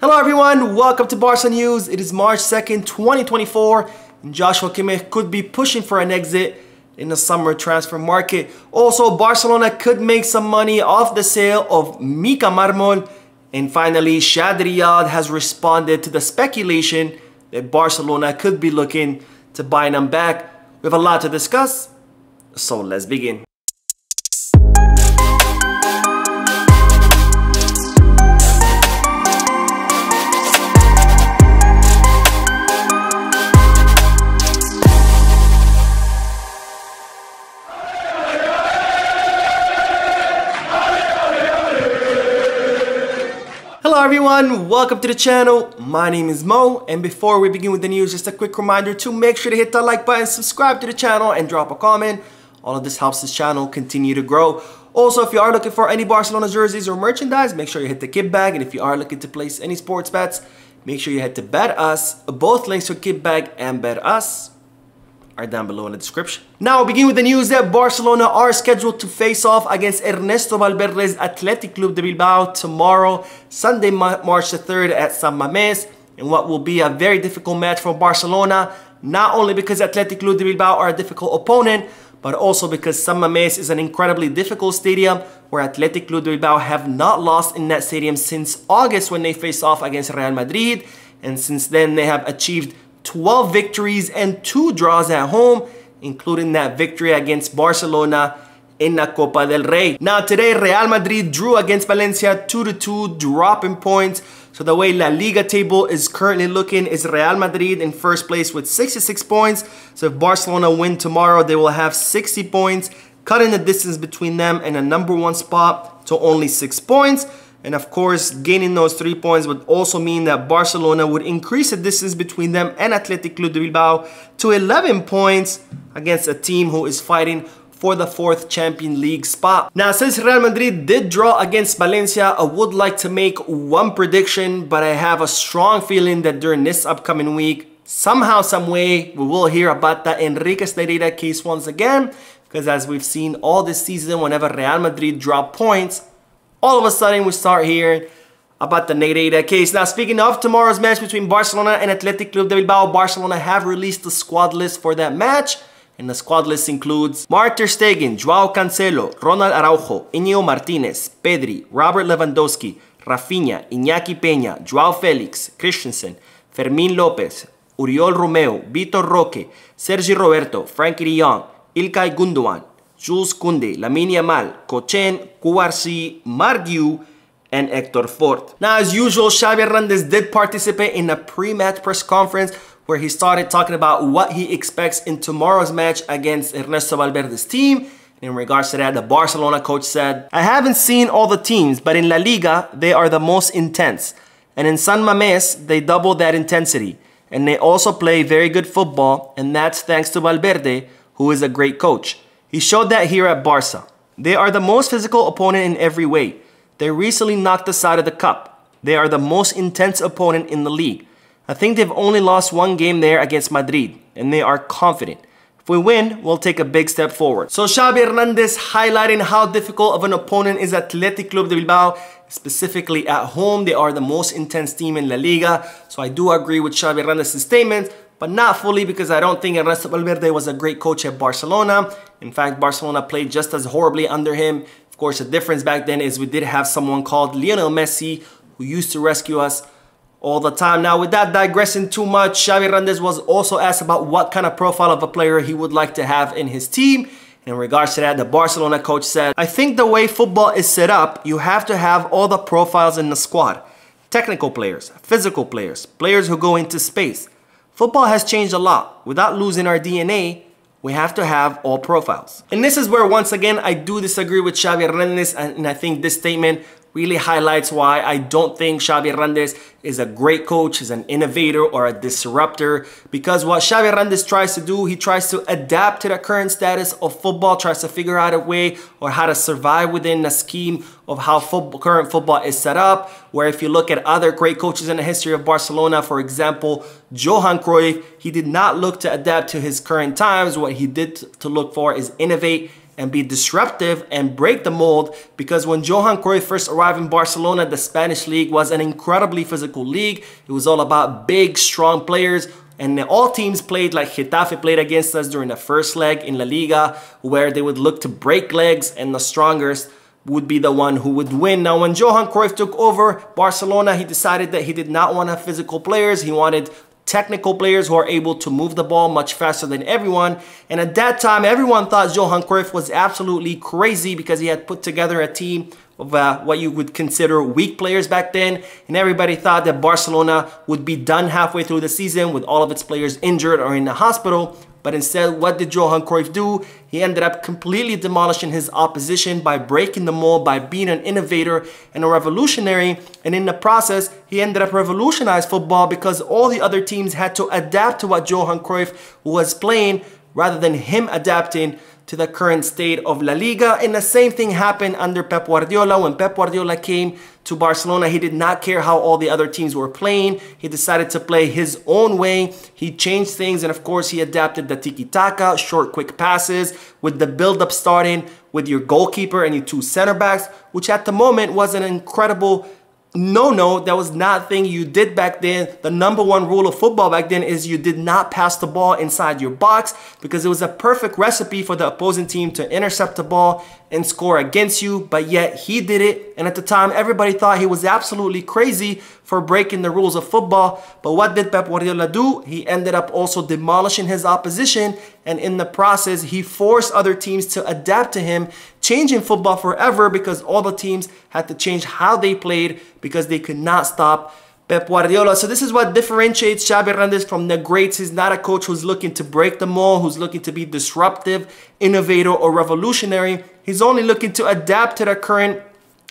Hello everyone, welcome to Barca News. It is March 2nd, 2024, and Joshua Kimmich could be pushing for an exit in the summer transfer market. Also, Barcelona could make some money off the sale of Mika Marmol. And finally, Chadi Riad has responded to the speculation that Barcelona could be looking to buy them back. We have a lot to discuss, so let's begin. Everyone, welcome to the channel. My name is Mo and before we begin with the news, just a quick reminder to make sure to hit that like button, subscribe to the channel and drop a comment. All of this helps this channel continue to grow. Also, if you are looking for any Barcelona jerseys or merchandise, make sure you hit the kit bag and if you are looking to place any sports bets, make sure you head to BetUS. Both links to kit bag and BetUS are down below in the description. Now, begin with the news that Barcelona are scheduled to face off against Ernesto Valverde's Athletic Club de Bilbao tomorrow, Sunday, March the 3rd at San Mamés, in what will be a very difficult match for Barcelona, not only because Athletic Club de Bilbao are a difficult opponent, but also because San Mamés is an incredibly difficult stadium where Athletic Club de Bilbao have not lost in that stadium since August when they faced off against Real Madrid, and since then they have achieved 12 victories and 2 draws at home, including that victory against Barcelona in the Copa del Rey. Now today, Real Madrid drew against Valencia 2-2, dropping points. So the way La Liga table is currently looking is Real Madrid in first place with 66 points. So if Barcelona win tomorrow, they will have 60 points, cutting the distance between them and a number one spot to only 6 points. And of course, gaining those three points would also mean that Barcelona would increase the distance between them and Athletic Club de Bilbao to 11 points against a team who is fighting for the fourth Champion League spot. Now, since Real Madrid did draw against Valencia, I would like to make one prediction, but I have a strong feeling that during this upcoming week, somehow, some way, we will hear about the Enriquez Negreira case once again, because as we've seen all this season, whenever Real Madrid drop points, all of a sudden we start hearing about the Negreira case. Now, speaking of tomorrow's match between Barcelona and Athletic Club de Bilbao, Barcelona have released the squad list for that match. And the squad list includes Marc Ter Stegen, Joao Cancelo, Ronald Araujo, Iñigo Martinez, Pedri, Robert Lewandowski, Raphinha, Iñaki Peña, Joao Felix, Christensen, Fermin Lopez, Oriol Romeu, Vitor Roque, Sergi Roberto, Frenkie de Jong, Ilkay Gundogan, Jules Koundé, Lamine Yamal, Kochen, Cubarsí, Mardiu, and Hector Fort. Now, as usual, Xavi Hernandez did participate in a pre-match press conference where he started talking about what he expects in tomorrow's match against Ernesto Valverde's team. In regards to that, the Barcelona coach said, I haven't seen all the teams, but in La Liga, they are the most intense. And in San Mamés, they double that intensity. And they also play very good football, and that's thanks to Valverde, who is a great coach. He showed that here at Barca. They are the most physical opponent in every way. They recently knocked us out of the cup. They are the most intense opponent in the league. I think they've only lost one game there against Madrid, and they are confident. If we win, we'll take a big step forward. So Xavi Hernandez highlighting how difficult of an opponent is Athletic Club de Bilbao, specifically at home. They are the most intense team in La Liga. So I do agree with Xavi Hernandez's statement, but not fully because I don't think Ernesto Valverde was a great coach at Barcelona. In fact, Barcelona played just as horribly under him. Of course, the difference back then is we did have someone called Lionel Messi who used to rescue us all the time. Now, with that digressing too much, Xavi Hernandez was also asked about what kind of profile of a player he would like to have in his team. In regards to that, the Barcelona coach said, I think the way football is set up, you have to have all the profiles in the squad. Technical players, physical players, players who go into space. Football has changed a lot. Without losing our DNA, we have to have all profiles. And this is where, once again, I do disagree with Xavi Hernandez, and I think this statement really highlights why I don't think Xavi Hernandez is a great coach, is an innovator or a disruptor because what Xavi Hernandez tries to do, he tries to adapt to the current status of football, tries to figure out a way or how to survive within the scheme of how football, current football is set up, where if you look at other great coaches in the history of Barcelona, for example, Johan Cruyff, he did not look to adapt to his current times. What he did to look for is innovate and be disruptive and break the mold because when Johan Cruyff first arrived in Barcelona, the Spanish league was an incredibly physical league. It was all about big, strong players and all teams played like Getafe played against us during the first leg in La Liga, where they would look to break legs and the strongest would be the one who would win. Now, when Johan Cruyff took over Barcelona, he decided that he did not want to have physical players. He wanted technical players who are able to move the ball much faster than everyone. And at that time, everyone thought Johan Cruyff was absolutely crazy because he had put together a team of uh, what you would consider weak players back then. And everybody thought that Barcelona would be done halfway through the season with all of its players injured or in the hospital. But instead, what did Johan Cruyff do? He ended up completely demolishing his opposition by breaking the mold, by being an innovator and a revolutionary. And in the process, he ended up revolutionizing football because all the other teams had to adapt to what Johan Cruyff was playing rather than him adapting to the current state of La Liga. And the same thing happened under Pep Guardiola. When Pep Guardiola came to Barcelona, he did not care how all the other teams were playing. He decided to play his own way. He changed things, and of course, he adapted the tiki-taka, short, quick passes, with the build-up starting with your goalkeeper and your two center backs, which at the moment was an incredible no, no, that was not a thing you did back then. The number one rule of football back then is you did not pass the ball inside your box because it was a perfect recipe for the opposing team to intercept the ball and score against you, but yet he did it. And at the time, everybody thought he was absolutely crazy for breaking the rules of football. But what did Pep Guardiola do? He ended up also demolishing his opposition. And in the process, he forced other teams to adapt to him, changing football forever because all the teams had to change how they played because they could not stop Pep Guardiola. So this is what differentiates Xavi Hernandez from the greats. He's not a coach who's looking to break the mold, who's looking to be disruptive, innovator, or revolutionary. He's only looking to adapt to the current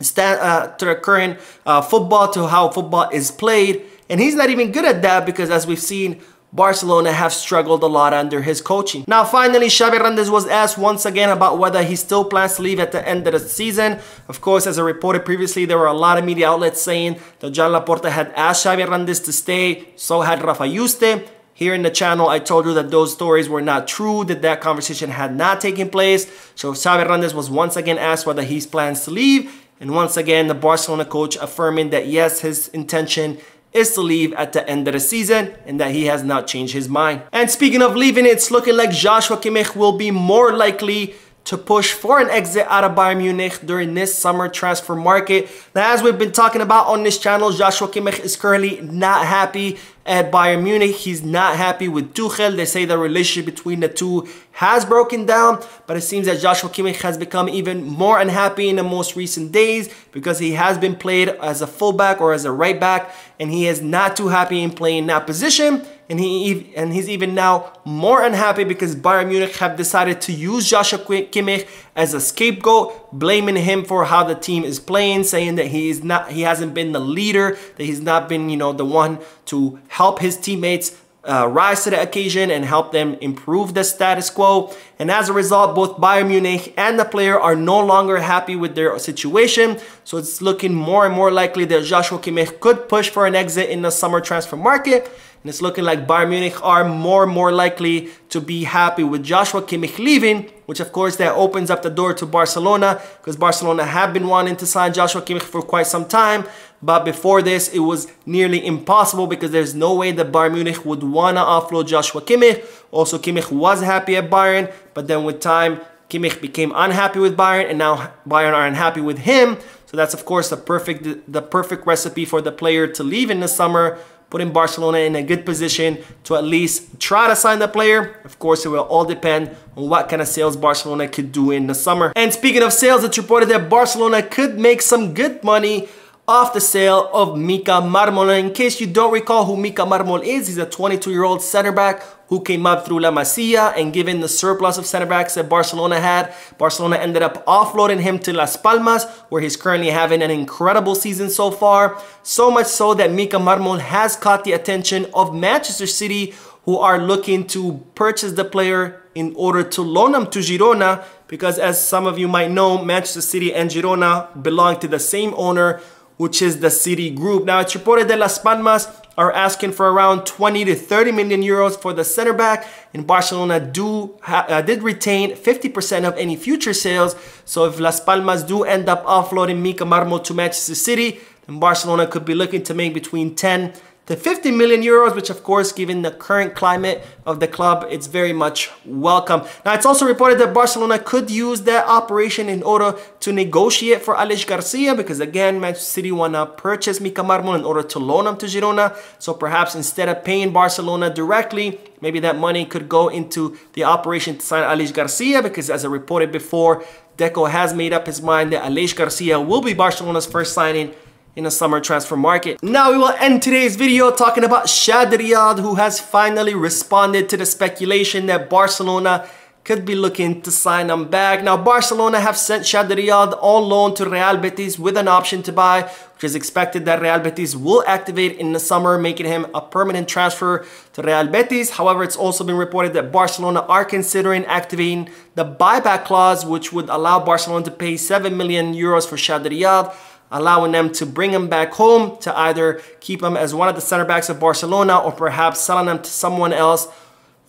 stand, uh, to the current uh, football, to how football is played. And he's not even good at that because as we've seen, Barcelona have struggled a lot under his coaching. Now finally, Xavi Hernandez was asked once again about whether he still plans to leave at the end of the season. Of course, as I reported previously, there were a lot of media outlets saying that Joan Laporta had asked Xavi Hernandez to stay, so had Rafa Yuste. Here in the channel, I told you that those stories were not true, that that conversation had not taken place. So Xavi Hernandez was once again asked whether he plans to leave. And once again, the Barcelona coach affirming that yes, his intention is to leave at the end of the season and that he has not changed his mind. And speaking of leaving, it's looking like Joshua Kimmich will be more likely to push for an exit out of Bayern Munich during this summer transfer market. Now, as we've been talking about on this channel, Joshua Kimmich is currently not happy at Bayern Munich. He's not happy with Tuchel. They say the relationship between the two has broken down, but it seems that Joshua Kimmich has become even more unhappy in the most recent days because he has been played as a fullback or as a right back, and he is not too happy in playing that position and he and he's even now more unhappy because Bayern Munich have decided to use Joshua Kimmich as a scapegoat, blaming him for how the team is playing, saying that he is not he hasn't been the leader, that he's not been you know the one to help his teammates uh, rise to the occasion and help them improve the status quo. And as a result, both Bayern Munich and the player are no longer happy with their situation. So it's looking more and more likely that Joshua Kimmich could push for an exit in the summer transfer market. And it's looking like Bayern Munich are more and more likely to be happy with Joshua Kimmich leaving, which of course that opens up the door to Barcelona because Barcelona have been wanting to sign Joshua Kimmich for quite some time. But before this, it was nearly impossible because there's no way that Bayern Munich would want to offload Joshua Kimmich. Also, Kimmich was happy at Bayern, but then with time, Kimmich became unhappy with Bayern and now Bayern are unhappy with him. So that's of course the perfect the perfect recipe for the player to leave in the summer putting Barcelona in a good position to at least try to sign the player. Of course, it will all depend on what kind of sales Barcelona could do in the summer. And speaking of sales, it's reported that Barcelona could make some good money off the sale of Mika Marmol. In case you don't recall who Mika Marmol is, he's a 22-year-old center back who came up through La Masia and given the surplus of center backs that Barcelona had, Barcelona ended up offloading him to Las Palmas where he's currently having an incredible season so far. So much so that Mika Marmol has caught the attention of Manchester City who are looking to purchase the player in order to loan him to Girona because as some of you might know, Manchester City and Girona belong to the same owner which is the City Group. Now, it's reported that Las Palmas are asking for around 20 to 30 million euros for the center back, and Barcelona do uh, did retain 50% of any future sales. So if Las Palmas do end up offloading Mika Marmol to Manchester City, then Barcelona could be looking to make between 10 to 50 million euros, which of course, given the current climate of the club, it's very much welcome. Now, it's also reported that Barcelona could use that operation in order to negotiate for Aleix Garcia, because again, Manchester City want to purchase Mika Marmol in order to loan him to Girona. So perhaps instead of paying Barcelona directly, maybe that money could go into the operation to sign Aleix Garcia, because as I reported before, Deco has made up his mind that Aleix Garcia will be Barcelona's first signing in a summer transfer market. Now we will end today's video talking about Chadi Riad who has finally responded to the speculation that Barcelona could be looking to sign him back. Now Barcelona have sent Chadi Riad on loan to Real Betis with an option to buy, which is expected that Real Betis will activate in the summer, making him a permanent transfer to Real Betis. However, it's also been reported that Barcelona are considering activating the buyback clause, which would allow Barcelona to pay 7 million euros for Chadi Riad allowing them to bring him back home to either keep him as one of the center backs of Barcelona or perhaps selling him to someone else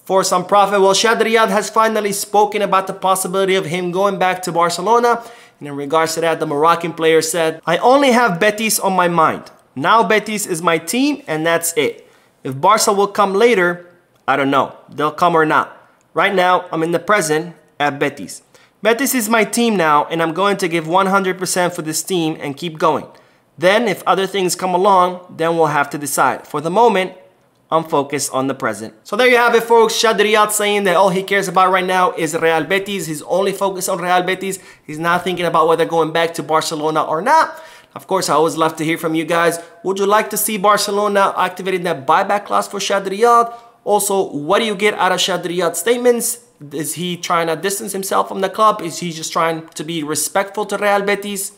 for some profit. Well, Chadi Riad has finally spoken about the possibility of him going back to Barcelona. And in regards to that, the Moroccan player said, I only have Betis on my mind. Now Betis is my team and that's it. If Barca will come later, I don't know. They'll come or not. Right now, I'm in the present at Betis. Betis is my team now and I'm going to give 100% for this team and keep going. Then if other things come along, then we'll have to decide. For the moment, I'm focused on the present. So there you have it folks, Chadi Riad saying that all he cares about right now is Real Betis. He's only focused on Real Betis. He's not thinking about whether going back to Barcelona or not. Of course, I always love to hear from you guys. Would you like to see Barcelona activating that buyback clause for Chadi Riad? Also, what do you get out of Chadi Riad's statements? Is he trying to distance himself from the club? Is he just trying to be respectful to Real Betis?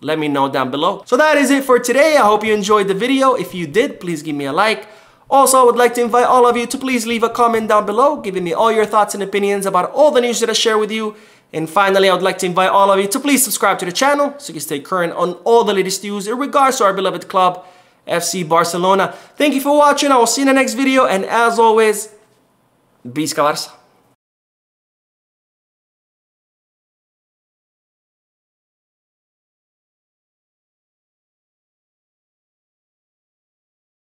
Let me know down below. So that is it for today. I hope you enjoyed the video. If you did, please give me a like. Also, I would like to invite all of you to please leave a comment down below, giving me all your thoughts and opinions about all the news that I share with you. And finally, I would like to invite all of you to please subscribe to the channel so you can stay current on all the latest news in regards to our beloved club, FC Barcelona. Thank you for watching. I will see you in the next video. And as always, Visca Barça.